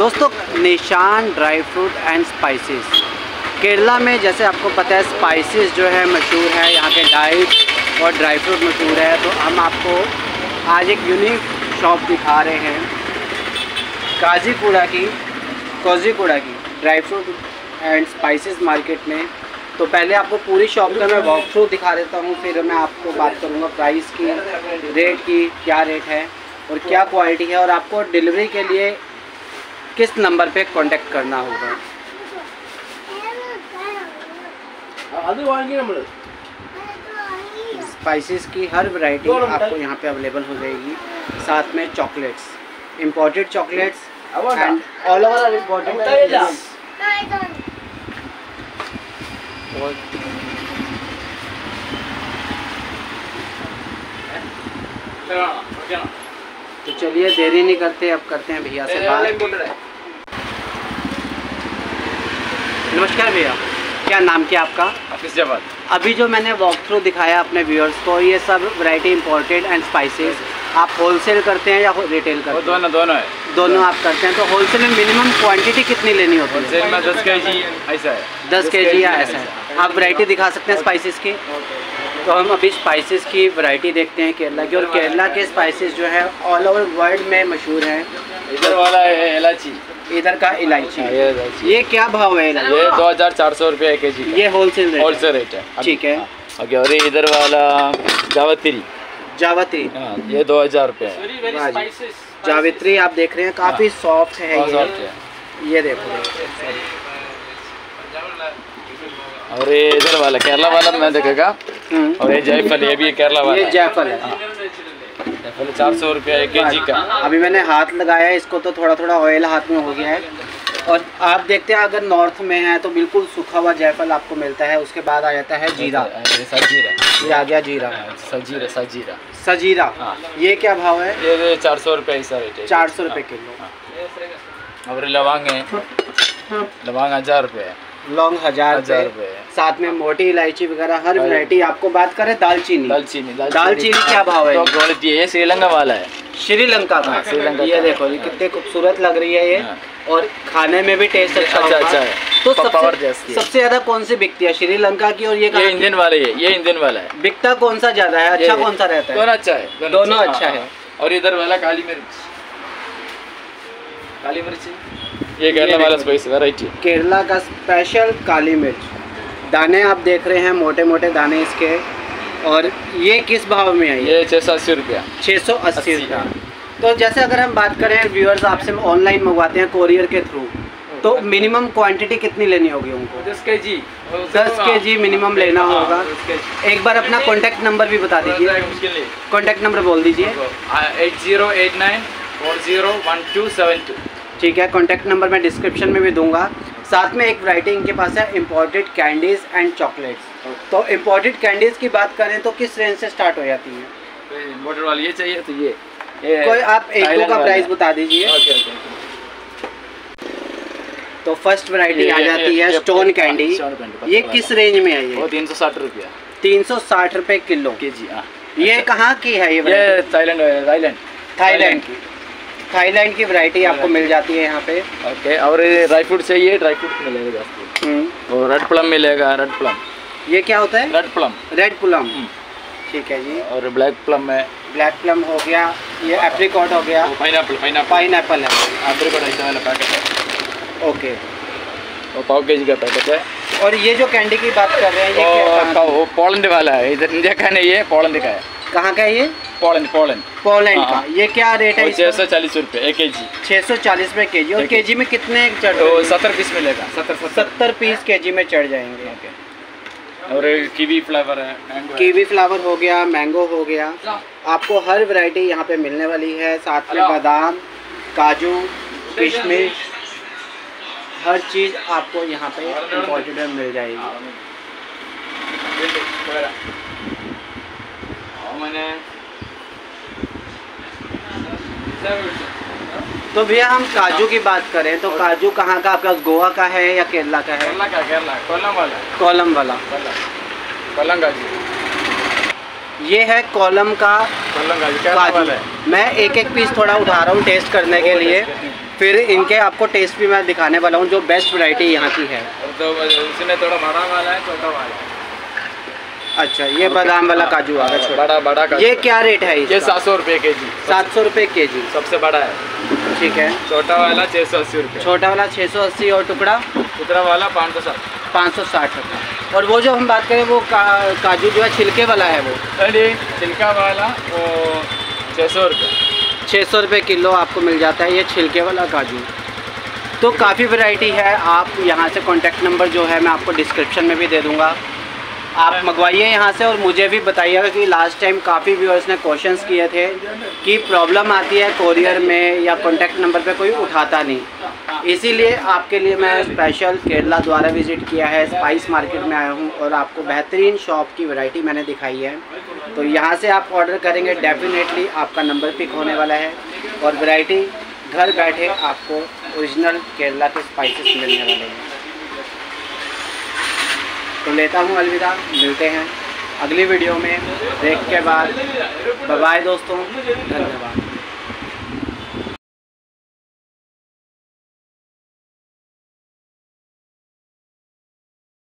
दोस्तों, Nishan, dry fruit and spices. Kerala में जैसे आपको पता है, स्पाइसेस जो है मशहूर है, यहाँ के डाइट और ड्राई फ्रूट मशहूर है। तो हम आपको आज एक यूनिक शॉप दिखा रहे हैं, काजीपुरा की, कोजीपुरा की dry fruit and spices market में। तो पहले आपको पूरी शॉप का मैं वॉक थ्रू दिखा देता हूँ, फिर मैं आपको बात करूँगा प्राइस की रेट की, क्या रेट है और क्या क्वालिटी है। और आपको डिलीवरी के लिए किस नंबर पे कांटेक्ट करना होगा? स्पाइसेस की हर वैरायटी आपको यहाँ पे अवेलेबल हो जाएगी। साथ में chocolates imported chocolates and all over imported तो चलिए देरी नहीं करते अब करते हैं भैया से बात। नमस्कार भैया क्या नाम क्या आपका? हाफिज जवाद अभी जो मैंने वॉक थ्रू दिखाया अपने व्यूअर्स को ये सब वैरायटी इम्पोर्टेड एंड स्पाइसेस आप होलसेल करते हैं या रिटेल करते हैं? दोनों दोनों है। दोनों आप करते हैं तो होलसेल में मिनिमम क्वांटिटी कितनी लेनी होती है? में दस के जी ऐसा है। दस के जी या ऐसा है। आप वैरायटी दिखा सकते हैं स्पाइसेस की? तो हम अभी स्पाइसेस की वैरायटी देखते हैं केरला की। और केरला के स्पाइसेस जो है ऑल ओवर वर्ल्ड में मशहूर हैं। इधर वाला है इलायची। इधर का इलायची। हाँ, ये ये क्या भाव है ये दो हज़ार चार सौ रुपये के। जी ये होलसेल रेट होलसेल रेट है। ठीक है। हाँ, ओके और इधर वाला जावत्री। जावत्री। हाँ ये दो हज़ार रुपये है। जावित्री आप देख रहे हैं काफ़ी सॉफ्ट है ये। ये देखो। और ये इधर वाला केरला वाला मैं देखेगा हम्म, और ये जायफल ये भी केरला वाला ये जायफल है। जायफल चार सौ रुपया एक के जी का। अभी मैंने हाथ लगाया इसको तो थोड़ा थोड़ा ऑयल हाथ में हो गया है। और आप देखते हैं अगर नॉर्थ में है तो बिल्कुल सूखा हुआ जायफल आपको मिलता है उसके बाद आ जाता है जीरा। सजीरा। ये आ गया जीरा। हाँ, सजीरा सजीरा। सजीरा। हाँ। ये क्या भाव है? ये चार सौ रुपये चार सौ रुपये किलो। और लवांग है। लवांग हज़ार रुपये है। लौंग हज़ार रुपये साथ में मोटी इलायची वगैरह हर हाँ। वैरायटी आपको बात करें दालचीनी। दालचीनी दालचीनी। क्या भाव है? तो क्वालिटी है ये श्रीलंका वाला है। श्रीलंका का। हाँ, श्रीलंका ये देखो ये कितने खूबसूरत लग रही है ये। हाँ। और खाने में भी टेस्ट अच्छा अच्छा अच्छा है। तो सबसे सबसे ज़्यादा कौन सी बिकती है श्रीलंका की और ये ये? इंडियन वाला है ये इंडियन वाला है। बिकता कौन सा ज़्यादा है? अच्छा कौन सा रहता है? दोनों अच्छा है दोनों अच्छा हाँ, है। हाँ। और इधर वाला काली मिर्च। काली मिर्च। ये केरला वाला स्पाइस वेराइटी केरला का स्पेशल काली मिर्च। दाने आप देख रहे हैं मोटे मोटे दाने इसके। और ये किस भाव में आई? है ये छः सौ अस्सी रुपया। छः सौ अस्सी। रुपया। तो जैसे अगर हम बात करें व्यूअर्स आपसे ऑनलाइन मंगवाते हैं कोरियर के थ्रू तो मिनिमम क्वांटिटी कितनी लेनी होगी उनको? दस के जी। दस के जी मिनिमम लेना हाँ, होगा। एक बार अपना कॉन्टैक्ट नंबर भी बता दीजिए। कॉन्टैक्ट नंबर बोल दीजिए। Eight zero eight nine four zero one two seven two ठीक है कॉन्टैक्ट नंबर मैं डिस्क्रिप्शन में भी दूँगा। साथ में एक वैरायटी इनके पास है इम्पोर्टेड कैंडीज एंड चॉकलेट्स तो इम्पोर्टेड कैंडीज की बात करें तो किस रेंज से स्टार्ट हो जाती है? इम्पोर्टेड वाली ये चाहिए तो ये ये कोई आप एक दो का प्राइस बता दीजिए। तो फ़र्स्ट वैरायटी आ जाती है स्टोन हाँ, कैंडी ये किस रेंज में आई है तीन सौ साठ रुपया। तीन सौ साठ रुपये किलो। के जी हाँ। ये कहाँ की है ये ये थाईलैंड थाईलैंड थाईलैंड की। थाईलैंड की वैरायटी आपको मिल जाती है यहाँ पे। ओके और ड्राई फ्रूट चाहिए ड्राई फ्रूट मिलेगा हम्म, और रेड प्लम मिलेगा रेड प्लम। ये क्या होता है? Red plum red plum. ठीक है जी। और ब्लैक प्लम है। ब्लैक प्लम हो गया ये एप्रिकॉट हो गया। Pineapple pineapple pineapple है। एप्रिकॉट ऐसा वाला पैकेट है। ओके वो पाव के जी का पैकेट है। और ये जो कैंडी की बात कर रहे हैं ये क्या- और वो पोलैंड वाला है। इधर इंडिया का नहीं है पोलैंड का है। कहाँ का है ये? पोलैंड पोलैंड पोलैंड हाँ, का। हाँ। ये क्या रेट है छः सौ चालीस रुपये एक के जी छः सौ चालीस रुपये के जी और के जी में कितने चढ़ तो सत्तर पीस मिलेगा सत्तर सत्तर। पीस के जी में चढ़ जाएँगे। और कीवी फ्लेवर है मैंगो कीवी फ्लावर हो गया मैंगो हो गया। आपको हर वैरायटी यहाँ पे मिलने वाली है। साथ में बादाम काजू किशमिश हर चीज़ आपको यहाँ पे इम्पोर्टेड में मिल जाएगी। मैंने तो भैया हम काजू की बात करें तो काजू कहाँ का आपका गोवा का है या केरला का है? केरला का केरला कोलम वाला। कोलम वाला। कोलम। का जी ये है कोलम का कोलम काजू मैं एक एक पीस थोड़ा उठा रहा हूँ टेस्ट करने के लिए। फिर इनके आपको टेस्ट भी मैं दिखाने वाला हूँ जो बेस्ट वैरायटी यहाँ की है। तो इसमें थोड़ा बड़ा वाला है छोटा वाला है। अच्छा ये बादाम वाला काजू आ गया बड़ा बड़ा ये क्या रेट है ये सात सौ रुपये के जी। सात सौ रुपये के जी। सबसे बड़ा है। ठीक है। छोटा वाला छः सौ अस्सी रुपये छोटा वाला छः सौ अस्सी और टुकड़ा? टुकड़ा वाला पाँच सौ साठ। पाँच सौ साठ रुपये और वो जो हम बात करें वो का, काजू जो है छिलके वाला है वो? अरे छिलका वाला वो छः सौ रुपये छः सौ रुपये किलो आपको मिल जाता है ये छिलके वाला काजू। तो काफ़ी वैरायटी है आप यहाँ से कॉन्टैक्ट नंबर जो है मैं आपको डिस्क्रिप्शन में भी दे दूँगा। आप मंगवाइए यहाँ से और मुझे भी बताइएगा कि लास्ट टाइम काफ़ी व्यूअर्स ने क्वेश्चंस किए थे कि प्रॉब्लम आती है कोरियर में या कॉन्टैक्ट नंबर पे कोई उठाता नहीं। इसीलिए आपके लिए मैं स्पेशल केरला द्वारा विज़िट किया है स्पाइस मार्केट में आया हूँ और आपको बेहतरीन शॉप की वैरायटी मैंने दिखाई है। तो यहाँ से आप ऑर्डर करेंगे डेफिनेटली आपका नंबर पिक होने वाला है और वैरायटी घर बैठे आपको ओरिजिनल केरला के स्पाइसेस मिलने वाले हैं। तो लेता हूँ अलविदा, मिलते हैं अगली वीडियो में। देख के बाद बाय दोस्तों, धन्यवाद।